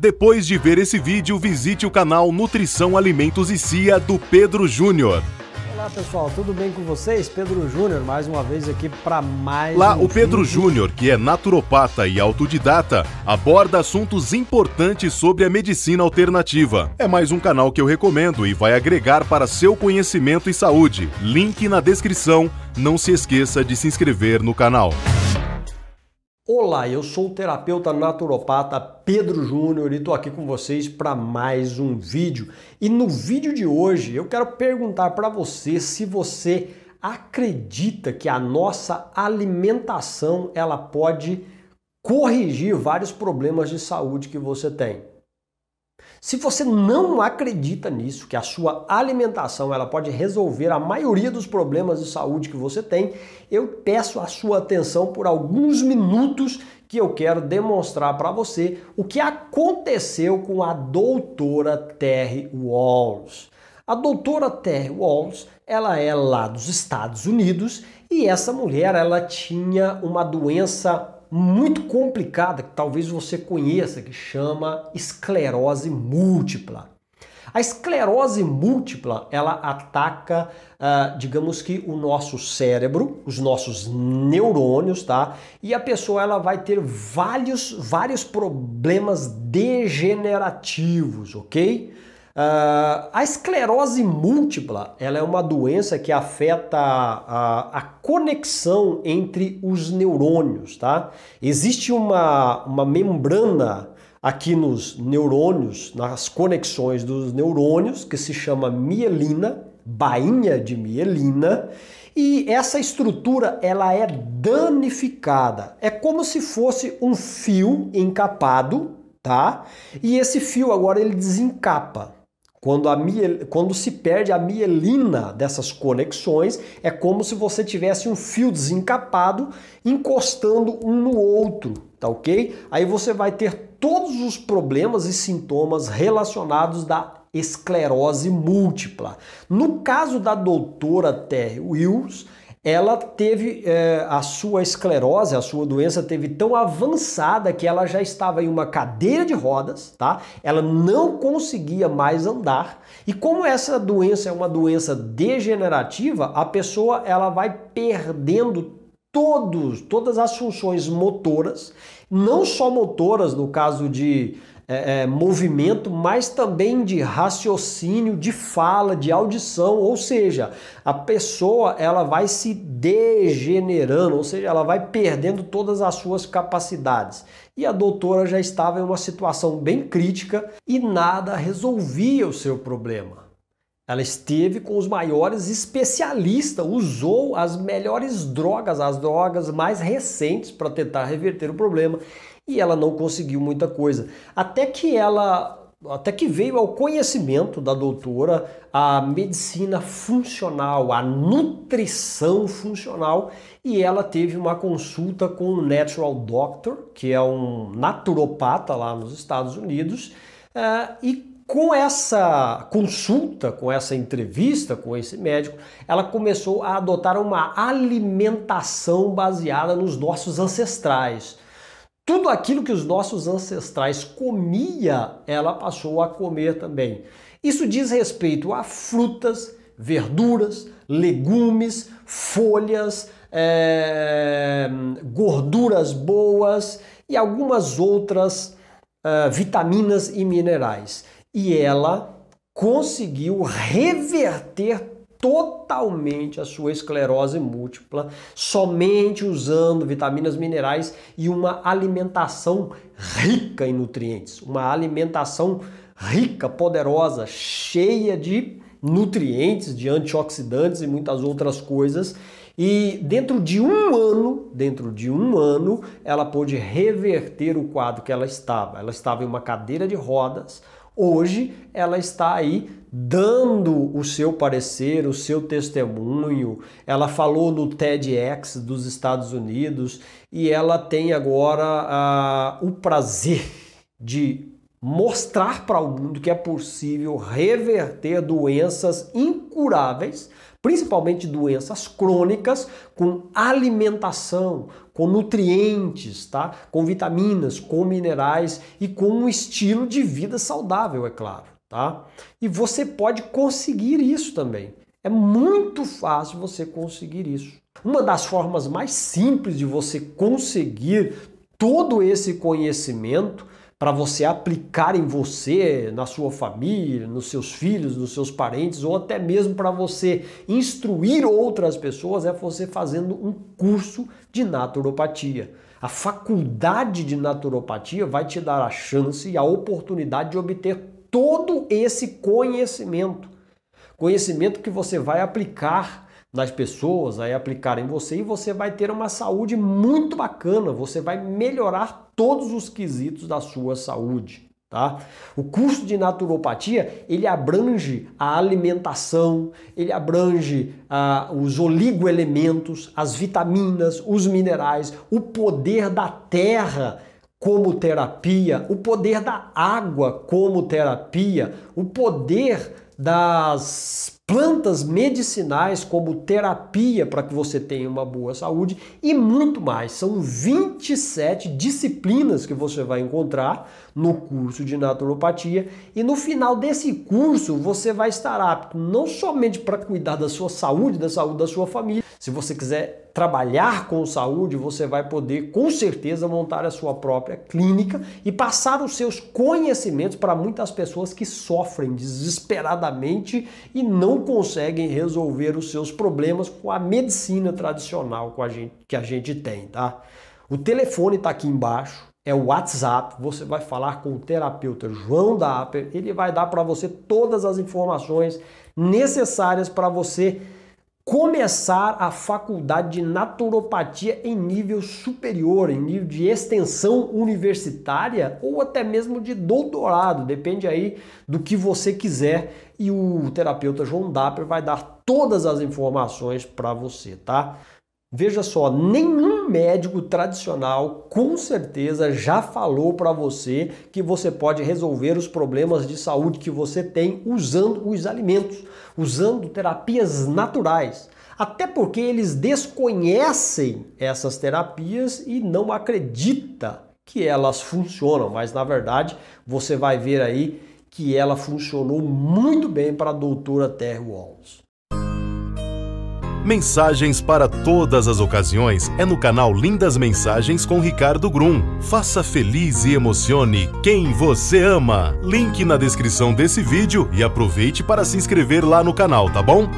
Depois de ver esse vídeo, visite o canal Nutrição Alimentos e Cia do Pedro Júnior. Olá pessoal, tudo bem com vocês? Pedro Júnior, mais uma vez aqui para mais. Lá, um o Pedro. Júnior, que é naturopata e autodidata, aborda assuntos importantes sobre a medicina alternativa. É mais um canal que eu recomendo e vai agregar para seu conhecimento e saúde. Link na descrição. Não se esqueça de se inscrever no canal. Olá, eu sou o terapeuta naturopata Pedro Júnior e estou aqui com vocês para mais um vídeo. E no vídeo de hoje eu quero perguntar para você se você acredita que a nossa alimentação ela pode corrigir vários problemas de saúde que você tem. Se você não acredita nisso, que a sua alimentação ela pode resolver a maioria dos problemas de saúde que você tem, eu peço a sua atenção por alguns minutos que eu quero demonstrar para você o que aconteceu com a doutora Terry Walls. A doutora Terry Walls, ela é lá dos Estados Unidos e essa mulher ela tinha uma doença muito complicada que talvez você conheça, que chama esclerose múltipla. A esclerose múltipla, ela ataca, uh, digamos que o nosso cérebro, os nossos neurônios, tá? E a pessoa ela vai ter vários, vários problemas degenerativos, ok? Uh, a esclerose múltipla ela é uma doença que afeta a, a, conexão entre os neurônios, tá? Existe uma, uma membrana aqui nos neurônios, nas conexões dos neurônios, que se chama mielina, bainha de mielina, e essa estrutura ela é danificada. É como se fosse um fio encapado, tá? E esse fio agora ele desencapa. Quando, a miel, quando se perde a mielina dessas conexões, é como se você tivesse um fio desencapado encostando um no outro, tá ok? Aí você vai ter todos os problemas e sintomas relacionados da esclerose múltipla. No caso da doutora Terry Wills, ela teve é, a sua esclerose, a sua doença teve tão avançada que ela já estava em uma cadeira de rodas, tá? Ela não conseguia mais andar. E como essa doença é uma doença degenerativa, a pessoa ela vai perdendo todos, todas as funções motoras, não só motoras no caso de é, é, movimento, mas também de raciocínio, de fala, de audição, ou seja, a pessoa ela vai se degenerando, ou seja, ela vai perdendo todas as suas capacidades. E a doutora já estava em uma situação bem crítica e nada resolvia o seu problema. Ela esteve com os maiores especialistas, usou as melhores drogas, as drogas mais recentes para tentar reverter o problema e ela não conseguiu muita coisa. Até que ela até que veio ao conhecimento da doutora a medicina funcional, a nutrição funcional, e ela teve uma consulta com o Natural Doctor, que é um naturopata lá nos Estados Unidos, uh, e com essa consulta, com essa entrevista com esse médico, ela começou a adotar uma alimentação baseada nos nossos ancestrais. Tudo aquilo que os nossos ancestrais comia, ela passou a comer também. Isso diz respeito a frutas, verduras, legumes, folhas, é, gorduras boas e algumas outras uh, vitaminas e minerais. E ela conseguiu reverter totalmente a sua esclerose múltipla somente usando vitaminas minerais e uma alimentação rica em nutrientes, uma alimentação rica, poderosa, cheia de nutrientes, de antioxidantes e muitas outras coisas. E dentro de um ano, dentro de um ano, ela pôde reverter o quadro que ela estava. Ela estava em uma cadeira de rodas, Hoje ela está aí dando o seu parecer, o seu testemunho. Ela falou no TEDx dos Estados Unidos e ela tem agora uh, o prazer de mostrar para o mundo que é possível reverter doenças incuráveis, principalmente doenças crônicas, com alimentação, com nutrientes, tá? Com vitaminas, com minerais e com um estilo de vida saudável, é claro, tá? E você pode conseguir isso também. É muito fácil você conseguir isso. Uma das formas mais simples de você conseguir todo esse conhecimento para você aplicar em você, na sua família, nos seus filhos, nos seus parentes, ou até mesmo para você instruir outras pessoas, é você fazendo um curso de naturopatia. A faculdade de naturopatia vai te dar a chance e a oportunidade de obter todo esse conhecimento. Conhecimento que você vai aplicar nas pessoas, vai aplicar em você e você vai ter uma saúde muito bacana, você vai melhorar todos os quesitos da sua saúde. Tá? O curso de naturopatia ele abrange a alimentação, ele abrange ah, os oligoelementos, as vitaminas, os minerais, o poder da terra como terapia, o poder da água como terapia, o poder das plantas medicinais como terapia para que você tenha uma boa saúde e muito mais. São 27 disciplinas que você vai encontrar no curso de naturopatia e no final desse curso você vai estar apto não somente para cuidar da sua saúde, da saúde da sua família. Se você quiser trabalhar com saúde, você vai poder com certeza montar a sua própria clínica e passar os seus conhecimentos para muitas pessoas que sofrem desesperadamente e não conseguem resolver os seus problemas com a medicina tradicional que a gente tem, tá? O telefone está aqui embaixo é o WhatsApp. Você vai falar com o terapeuta João da Aper, ele vai dar para você todas as informações necessárias para você começar a faculdade de naturopatia em nível superior, em nível de extensão universitária ou até mesmo de doutorado, depende aí do que você quiser e o terapeuta João Dapper vai dar todas as informações para você, tá? Veja só, nenhum médico tradicional com certeza já falou para você que você pode resolver os problemas de saúde que você tem usando os alimentos, usando terapias naturais. Até porque eles desconhecem essas terapias e não acredita que elas funcionam, mas na verdade você vai ver aí que ela funcionou muito bem para a doutora Terry Walls. Mensagens para todas as ocasiões é no canal Lindas Mensagens com Ricardo Grum. Faça feliz e emocione quem você ama. Link na descrição desse vídeo e aproveite para se inscrever lá no canal, tá bom?